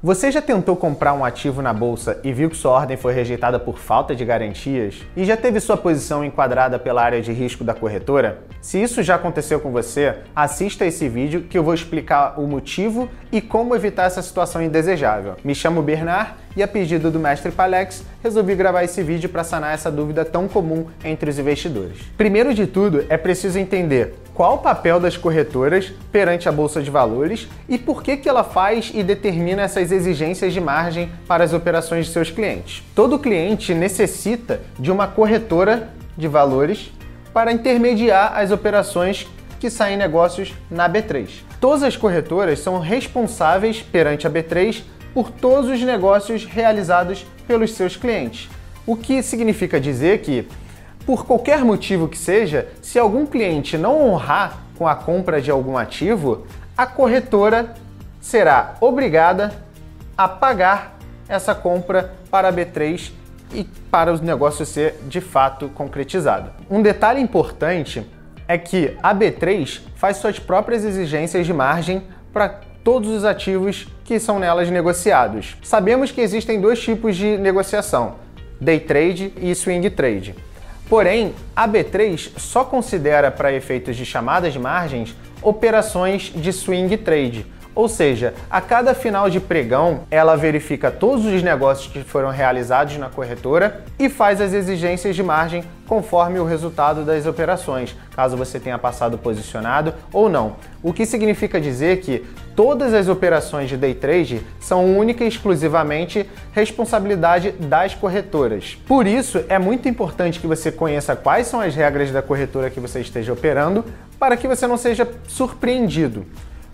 Você já tentou comprar um ativo na bolsa e viu que sua ordem foi rejeitada por falta de garantias? E já teve sua posição enquadrada pela área de risco da corretora? Se isso já aconteceu com você, assista esse vídeo que eu vou explicar o motivo e como evitar essa situação indesejável. Me chamo Bernard e a pedido do mestre Palex, resolvi gravar esse vídeo para sanar essa dúvida tão comum entre os investidores. Primeiro de tudo, é preciso entender qual o papel das corretoras perante a bolsa de valores e por que, que ela faz e determina essas exigências de margem para as operações de seus clientes. Todo cliente necessita de uma corretora de valores para intermediar as operações que saem negócios na B3. Todas as corretoras são responsáveis perante a B3 por todos os negócios realizados pelos seus clientes. O que significa dizer que por qualquer motivo que seja, se algum cliente não honrar com a compra de algum ativo, a corretora será obrigada a pagar essa compra para a B3 e para o negócio ser de fato concretizado. Um detalhe importante é que a B3 faz suas próprias exigências de margem para todos os ativos que são nelas negociados. Sabemos que existem dois tipos de negociação: day trade e swing trade. Porém, a B3 só considera para efeitos de chamadas de margens operações de swing trade, ou seja, a cada final de pregão, ela verifica todos os negócios que foram realizados na corretora e faz as exigências de margem conforme o resultado das operações, caso você tenha passado posicionado ou não. O que significa dizer que todas as operações de day trade são única e exclusivamente responsabilidade das corretoras. Por isso, é muito importante que você conheça quais são as regras da corretora que você esteja operando para que você não seja surpreendido.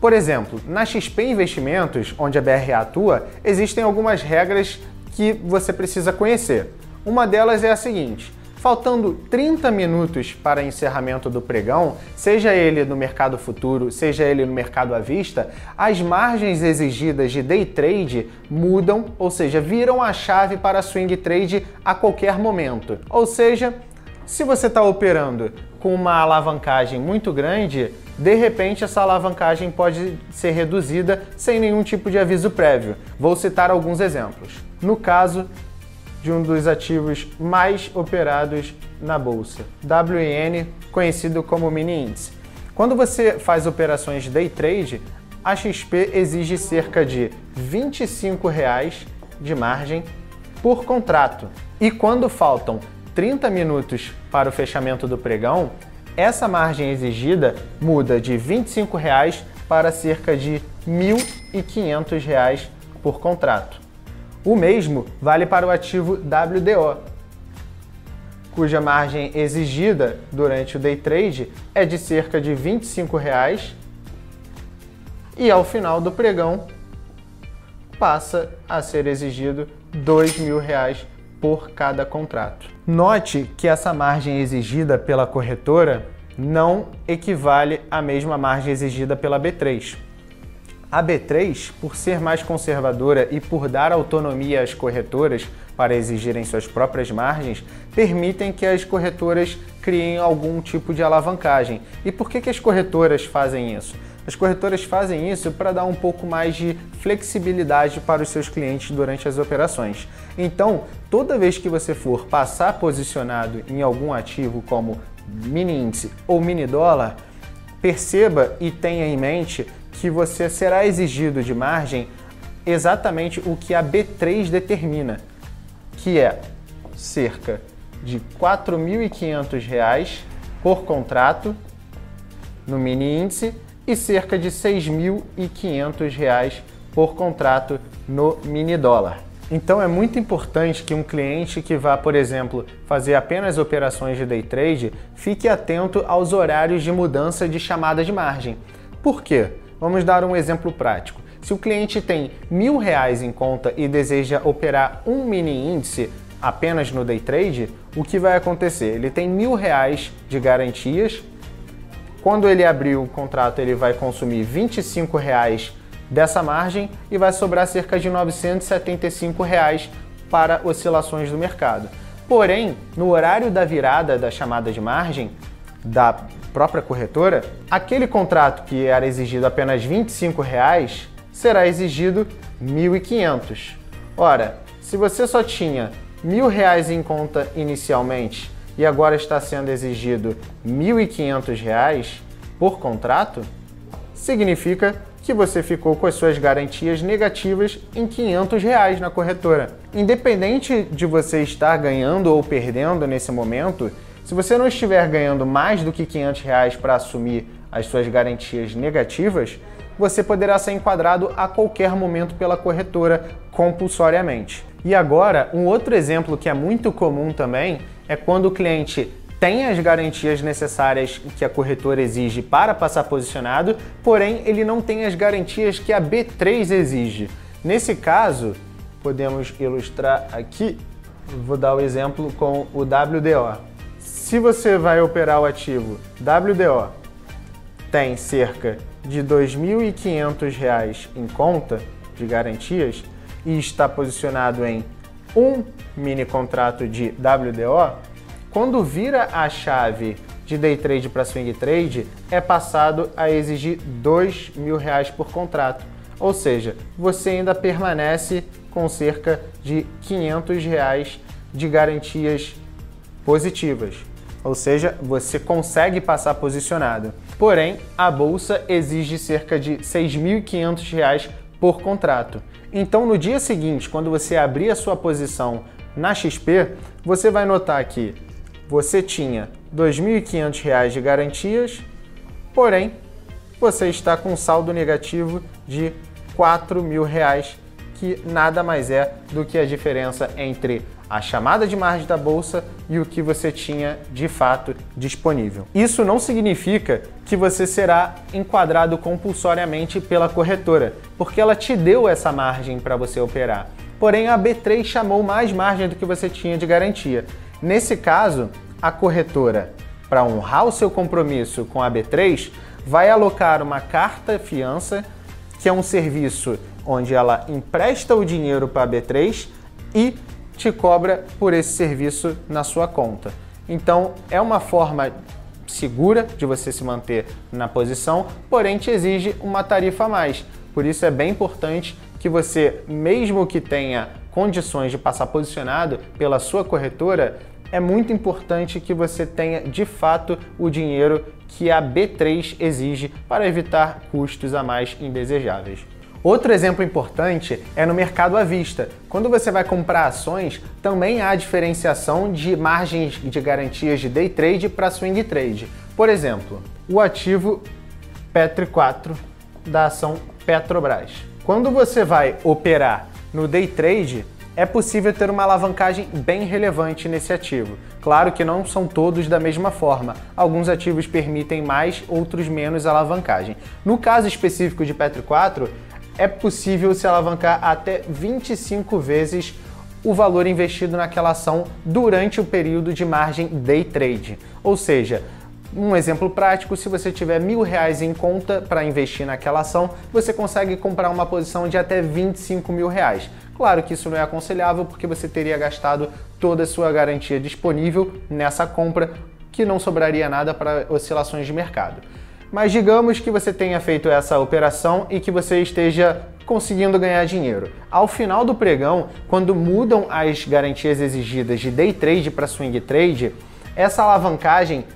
Por exemplo, na XP Investimentos, onde a BR atua, existem algumas regras que você precisa conhecer. Uma delas é a seguinte: faltando 30 minutos para encerramento do pregão, seja ele no mercado futuro, seja ele no mercado à vista, as margens exigidas de day trade mudam, ou seja, viram a chave para swing trade a qualquer momento. Ou seja, se você está operando com uma alavancagem muito grande, de repente essa alavancagem pode ser reduzida sem nenhum tipo de aviso prévio. Vou citar alguns exemplos. No caso de um dos ativos mais operados na bolsa, WN, conhecido como mini índice. Quando você faz operações day trade, a XP exige cerca de 25 reais de margem por contrato. E quando faltam 30 minutos para o fechamento do pregão, essa margem exigida muda de 25 reais para cerca de R$ 1.500 por contrato. O mesmo vale para o ativo WDO, cuja margem exigida durante o day trade é de cerca de 25 reais e ao final do pregão passa a ser exigido R$ 2.000 por cada contrato. Note que essa margem exigida pela corretora não equivale à mesma margem exigida pela B3. A B3, por ser mais conservadora e por dar autonomia às corretoras para exigirem suas próprias margens, permitem que as corretoras criem algum tipo de alavancagem. E por que, que as corretoras fazem isso? As corretoras fazem isso para dar um pouco mais de flexibilidade para os seus clientes durante as operações. Então, toda vez que você for passar posicionado em algum ativo como mini índice ou mini dólar, perceba e tenha em mente que você será exigido de margem exatamente o que a B3 determina, que é cerca de R$ 4.500 por contrato no mini índice e cerca de R$ 6.500 por contrato no mini dólar. Então é muito importante que um cliente que vá, por exemplo, fazer apenas operações de day trade fique atento aos horários de mudança de chamada de margem. Por quê? Vamos dar um exemplo prático. Se o cliente tem mil reais em conta e deseja operar um mini índice apenas no day trade, o que vai acontecer? Ele tem mil reais de garantias quando ele abrir o contrato, ele vai consumir 25 reais dessa margem e vai sobrar cerca de 975 reais para oscilações do mercado. Porém, no horário da virada da chamada de margem da própria corretora, aquele contrato que era exigido apenas 25 reais será exigido 1.500. Ora, se você só tinha mil reais em conta inicialmente e agora está sendo exigido R$ 1.500 por contrato, significa que você ficou com as suas garantias negativas em 500 reais na corretora. Independente de você estar ganhando ou perdendo nesse momento, se você não estiver ganhando mais do que 500 reais para assumir as suas garantias negativas, você poderá ser enquadrado a qualquer momento pela corretora compulsoriamente. E agora, um outro exemplo que é muito comum também é quando o cliente tem as garantias necessárias que a corretora exige para passar posicionado, porém ele não tem as garantias que a B3 exige. Nesse caso, podemos ilustrar aqui, vou dar o exemplo com o WDO. Se você vai operar o ativo WDO, tem cerca de R$ 2.500 em conta de garantias e está posicionado em um mini contrato de WDO, quando vira a chave de day trade para swing trade, é passado a exigir dois mil reais por contrato. Ou seja, você ainda permanece com cerca de 500 reais de garantias positivas. Ou seja, você consegue passar posicionado. Porém, a bolsa exige cerca de R$ 6.500 por contrato. Então, no dia seguinte, quando você abrir a sua posição na XP, você vai notar que você tinha R$ 2.500 de garantias, porém você está com saldo negativo de R$ 4.000, que nada mais é do que a diferença entre a chamada de margem da bolsa e o que você tinha de fato disponível. Isso não significa que você será enquadrado compulsoriamente pela corretora, porque ela te deu essa margem para você operar. Porém, a B3 chamou mais margem do que você tinha de garantia. Nesse caso, a corretora, para honrar o seu compromisso com a B3, vai alocar uma carta fiança, que é um serviço onde ela empresta o dinheiro para a B3 e te cobra por esse serviço na sua conta. Então, é uma forma segura de você se manter na posição, porém te exige uma tarifa a mais. Por isso é bem importante que você, mesmo que tenha condições de passar posicionado pela sua corretora, é muito importante que você tenha de fato o dinheiro que a B3 exige para evitar custos a mais indesejáveis. Outro exemplo importante é no mercado à vista. Quando você vai comprar ações, também há diferenciação de margens de garantias de day trade para swing trade. Por exemplo, o ativo Petri 4 da ação Petrobras. Quando você vai operar no day trade, é possível ter uma alavancagem bem relevante nesse ativo. Claro que não são todos da mesma forma. Alguns ativos permitem mais, outros menos alavancagem. No caso específico de Petro 4, é possível se alavancar até 25 vezes o valor investido naquela ação durante o período de margem day trade. Ou seja, um exemplo prático, se você tiver mil reais em conta para investir naquela ação, você consegue comprar uma posição de até 25 mil reais. Claro que isso não é aconselhável porque você teria gastado toda a sua garantia disponível nessa compra, que não sobraria nada para oscilações de mercado. Mas digamos que você tenha feito essa operação e que você esteja conseguindo ganhar dinheiro. Ao final do pregão, quando mudam as garantias exigidas de day trade para swing trade, essa alavancagem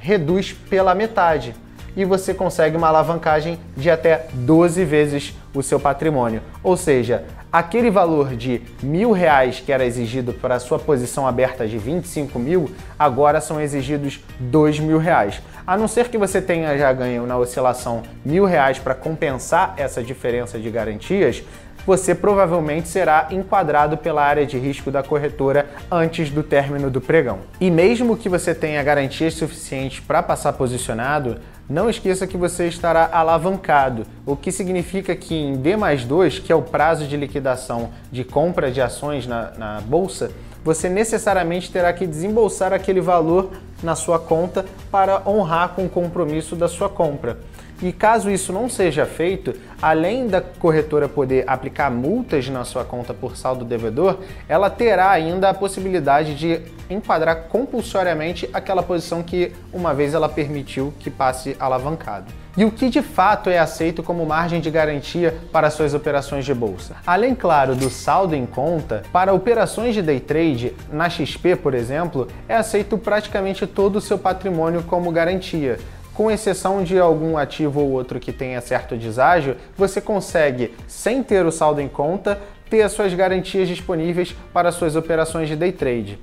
reduz pela metade e você consegue uma alavancagem de até 12 vezes o seu patrimônio. Ou seja, aquele valor de mil reais que era exigido para a sua posição aberta de 25 mil, agora são exigidos dois mil reais. A não ser que você tenha já ganho na oscilação mil reais para compensar essa diferença de garantias, você provavelmente será enquadrado pela área de risco da corretora antes do término do pregão. E mesmo que você tenha garantias suficientes para passar posicionado, não esqueça que você estará alavancado, o que significa que em D mais 2, que é o prazo de liquidação de compra de ações na, na bolsa, você necessariamente terá que desembolsar aquele valor na sua conta para honrar com o compromisso da sua compra. E caso isso não seja feito, além da corretora poder aplicar multas na sua conta por saldo devedor, ela terá ainda a possibilidade de enquadrar compulsoriamente aquela posição que uma vez ela permitiu que passe alavancado. e o que de fato é aceito como margem de garantia para suas operações de bolsa. Além, claro, do saldo em conta, para operações de day trade, na XP, por exemplo, é aceito praticamente todo o seu patrimônio como garantia. Com exceção de algum ativo ou outro que tenha certo deságio, você consegue, sem ter o saldo em conta, ter as suas garantias disponíveis para suas operações de day trade.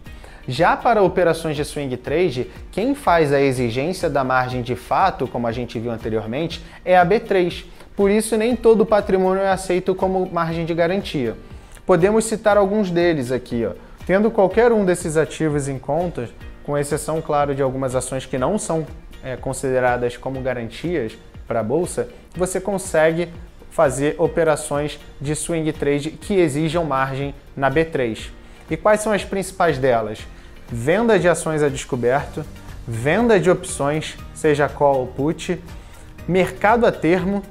Já para operações de swing trade, quem faz a exigência da margem de fato, como a gente viu anteriormente, é a B3. Por isso, nem todo patrimônio é aceito como margem de garantia. Podemos citar alguns deles aqui. Ó. Tendo qualquer um desses ativos em contas, com exceção, claro, de algumas ações que não são é, consideradas como garantias para a bolsa, você consegue fazer operações de swing trade que exijam margem na B3. E quais são as principais delas? Venda de ações a descoberto, venda de opções, seja call ou put, mercado a termo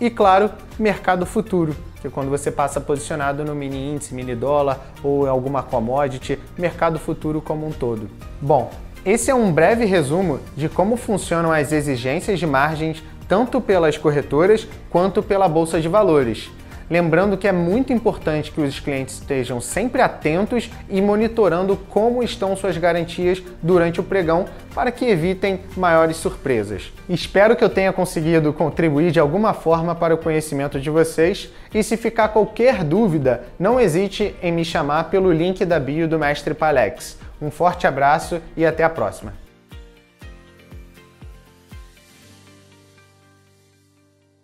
e, claro, mercado futuro, que quando você passa posicionado no mini índice, mini dólar ou em alguma commodity, mercado futuro como um todo. Bom, esse é um breve resumo de como funcionam as exigências de margens tanto pelas corretoras quanto pela bolsa de valores. Lembrando que é muito importante que os clientes estejam sempre atentos e monitorando como estão suas garantias durante o pregão para que evitem maiores surpresas. Espero que eu tenha conseguido contribuir de alguma forma para o conhecimento de vocês e se ficar qualquer dúvida, não hesite em me chamar pelo link da bio do Mestre Palex. Um forte abraço e até a próxima!